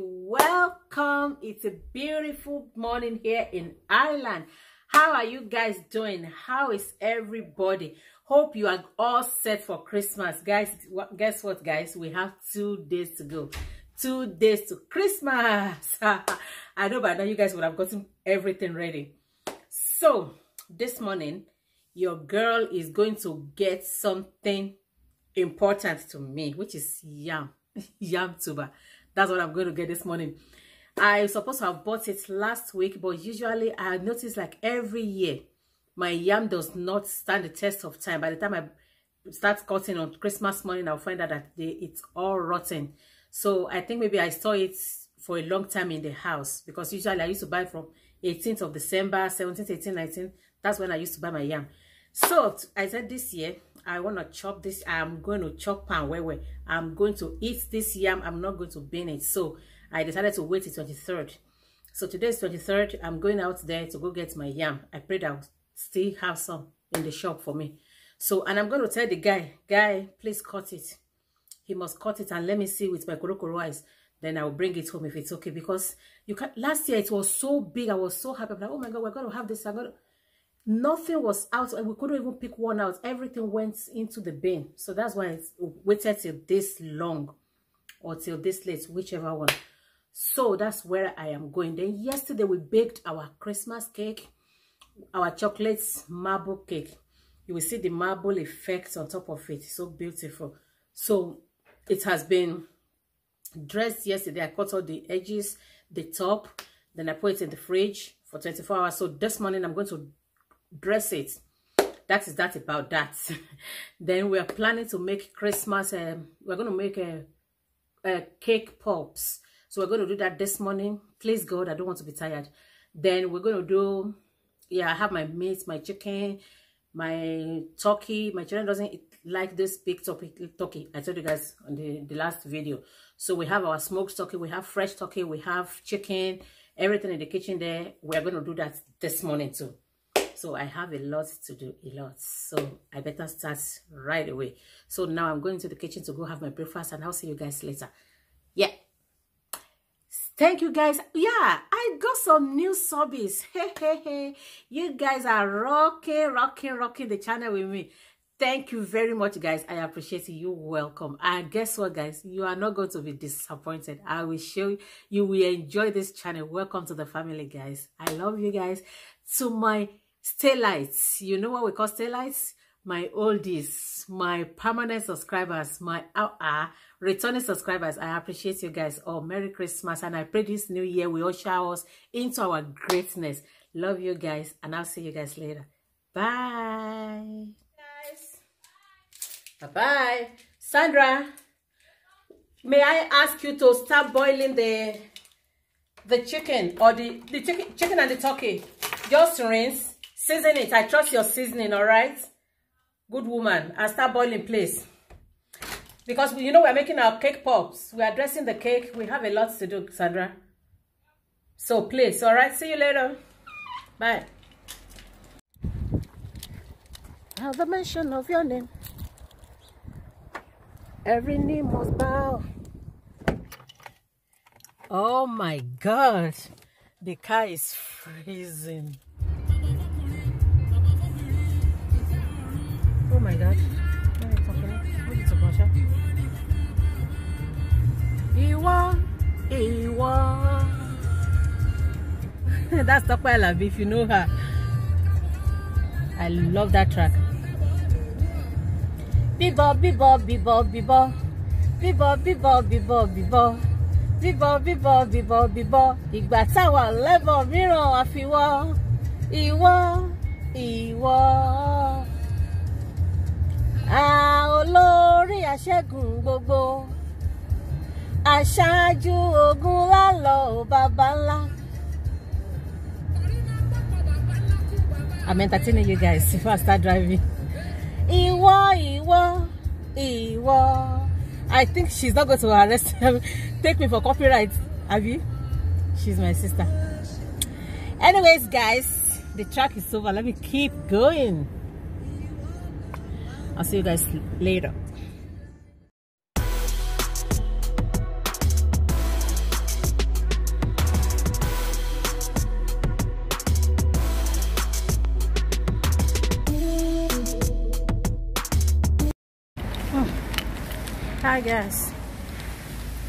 welcome. It's a beautiful morning here in Ireland. How are you guys doing? How is everybody? Hope you are all set for Christmas. Guys, guess what, guys? We have two days to go. Two days to Christmas. I know by now you guys would have gotten everything ready. So, this morning, your girl is going to get something important to me, which is yam. yam tuber. That's what I'm going to get this morning. I was supposed to have bought it last week, but usually I notice like every year, my yam does not stand the test of time. By the time I start cutting on Christmas morning, I'll find out that they, it's all rotten. So I think maybe I store it for a long time in the house because usually I used to buy from 18th of December, 17th, 18th, 19th. That's when I used to buy my yam. So I said this year, I want to chop this. I'm going to chop pan where I'm going to eat this yam. I'm not going to bin it. So I decided to wait till 23rd. So today is 23rd. I'm going out there to go get my yam. I prayed I'll still have some in the shop for me. So, and I'm going to tell the guy, guy, please cut it. He must cut it and let me see with my korokoro eyes. Then I will bring it home if it's okay. Because you can last year it was so big. I was so happy. I'm like, oh my God, we're going to have this. I'm going to nothing was out. And we couldn't even pick one out. Everything went into the bin. So that's why I waited till this long or till this late whichever one. So that's where i am going. Then yesterday we baked our christmas cake our chocolates marble cake. You will see the marble effect on top of it. So beautiful. So it has been dressed yesterday. I cut all the edges the top then i put it in the fridge for 24 hours. So this morning i'm going to dress it. That is that about that. Then we are planning to make christmas um, we're going to make a, a cake pops. So we're going to do that this morning. Please god i don't want to be tired. Then we're going to do yeah i have my meat my chicken my turkey. My children doesn't like this big turkey i told you guys on the the last video. So we have our smoked turkey we have fresh turkey we have chicken everything in the kitchen there. We're going to do that this morning too so i have a lot to do a lot. So i better start right away. So now i'm going to the kitchen to go have my breakfast and i'll see you guys later. Yeah. Thank you guys. Yeah i got some new subbies. Hey hey hey. You guys are rocking rocking rocking the channel with me. Thank you very much guys. I appreciate you. Welcome. And guess what guys? You are not going to be disappointed. I will show you you will enjoy this channel. Welcome to the family guys. I love you guys. To my Stellites. You know what we call Stellites? My oldies, my permanent subscribers, my uh, uh, returning subscribers. I appreciate you guys. all. Merry Christmas. And I pray this new year we usher us into our greatness. Love you guys. And I'll see you guys later. Bye. Guys. Bye-bye. Sandra, may I ask you to start boiling the the chicken or the, the chicken, chicken and the turkey? Just rinse Season it. I trust your seasoning, all right? Good woman. And start boiling, please. Because, you know, we're making our cake pops. We are dressing the cake. We have a lot to do, Sandra. So, please, all right? See you later. Bye. At the mention of your name, every knee must bow. Oh my God, the car is freezing. Oh my god. Iwa, Iwa. That's Tope Alabi if you know her. I love that track. Bibo, Bibo, Bibo, Bibo. Bibo, Bibo, Bibo, Bibo. Bibo, Bibo, Bibo, Bibo. Ìgbà táwa lẹ́bọ̀ mìíràn àfiwọ́. Ìwọ́, ìwọ́ olórí aṣẹ́gun gbogbo aṣáájú ogun lálọ́ bàbá ńlá. I'm entertaining you guys before I start driving. Ìwọ, ìwọ, ìwọ. I think she's not going to arrest me, take me for copyright. Have you? She's my sister. Anyways, guys, the track is over. Let me keep going. I'll see you guys later. Hmm. Hi guys,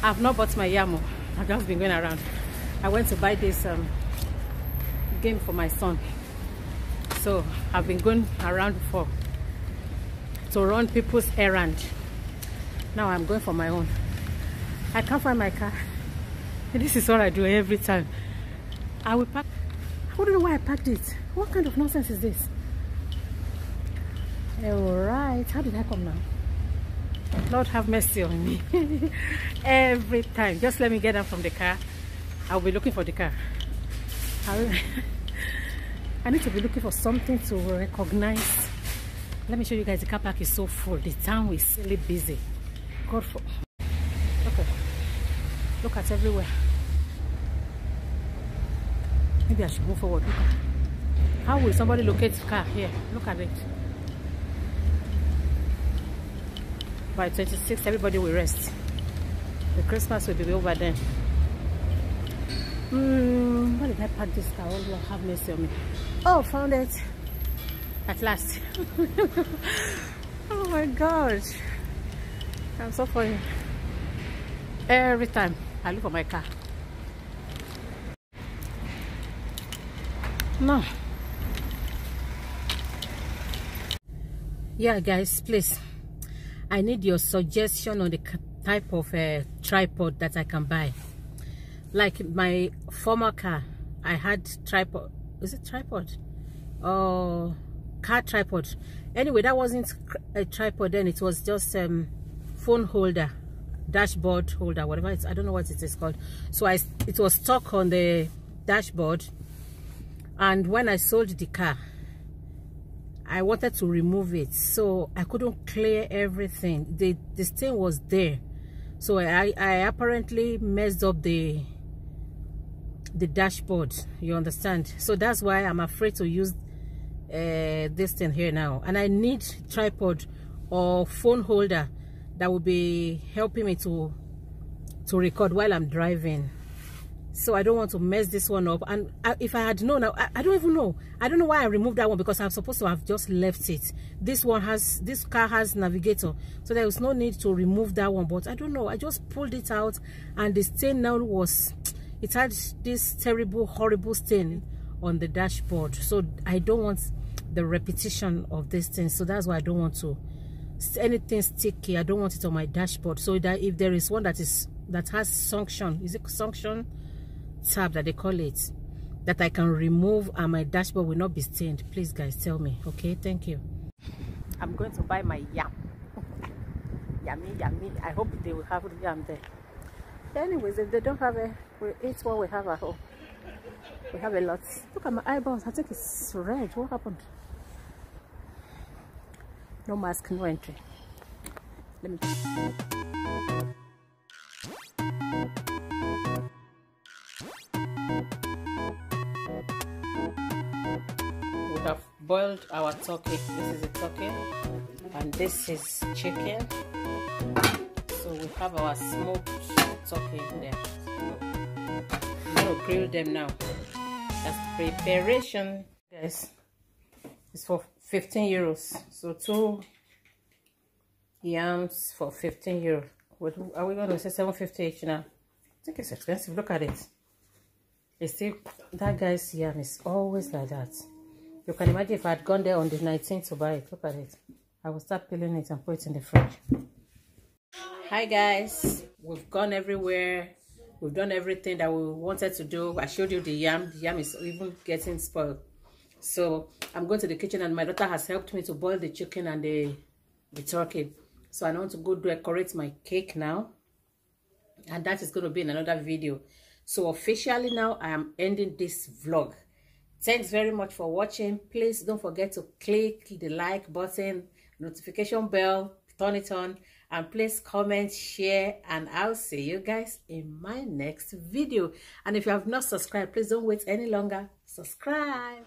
I've not bought my yamo. Oh. I've just been going around. I went to buy this um, game for my son. So I've been going around for to run people's errand. Now I'm going for my own. I can't find my car. This is what I do every time. I will park. I don't know why I parked it. What kind of nonsense is this? Alright, how did I come now? Lord have mercy on me. Every time. Just let me get out from the car. I'll be looking for the car. I, I need to be looking for something to recognize. Let me show you guys the car park is so full. The town is really busy. God for okay. Look at everywhere. Maybe I should move forward. Look at how will somebody locate the car here? Look at it. by 26 everybody will rest the christmas will be over then Hmm. why did i park this car lord have mercy on me oh found it at last oh my god i'm so funny every time i look for my car no yeah guys please I need your suggestion on the type of uh, tripod that I can buy. Like my former car, I had tripod. Is it tripod? Oh, car tripod. Anyway, that wasn't a tripod then. It was just um, phone holder, dashboard holder, whatever it's. I don't know what it is called. So I, it was stuck on the dashboard. And when I sold the car, I wanted to remove it so I couldn't clear everything the this thing was there so I, I apparently messed up the the dashboard you understand so that's why I'm afraid to use uh, this thing here now. And I need tripod or phone holder that will be helping me to to record while I'm driving. So i don't want to mess this one up. And I, if i had known I, I, don't even know. I don't know why i removed that one because i'm supposed to have just left it. This one has this car has navigator. So there was no need to remove that one. But i don't know. I just pulled it out and the stain now was it had this terrible horrible stain on the dashboard. So i don't want the repetition of this thing. So that's why i don't want to anything sticky. I don't want it on my dashboard. So that if there is one that is that has suction is it suction tab that they call it that I can remove and my dashboard will not be stained. Please guys tell me. Okay? Thank you. I'm going to buy my yam. Yummy yummy. I hope they will have yam there. Anyways if they don't have it we eat what we have at home we have a lot. Look at my eyeballs. I think it's red. What happened? No mask no entry. Let me we have boiled our turkey. This is a turkey. And this is chicken. So we have our smoked turkey in there. I'm gonna grill them now preparation guys it's for 15 euros so two yams for 15 euros what are we gonna say 750 each now i think it's expensive look at it you see that guy's yam is always like that you can imagine if I had gone there on the 19th to buy it. Look at it. I will start peeling it and put it in the fridge. Hi guys. We've gone everywhere. We've done everything that we wanted to do. I showed you the yam. The yam is even getting spoiled. So I'm going to the kitchen and my daughter has helped me to boil the chicken and the, the turkey. So I want to go decorate my cake now. And that is going to be in another video. So officially now I am ending this vlog. Thanks very much for watching. Please don't forget to click the like button, notification bell, turn it on, and please comment share and i'll see you guys in my next video. And if you have not subscribed please don't wait any longer. Subscribe.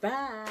Bye.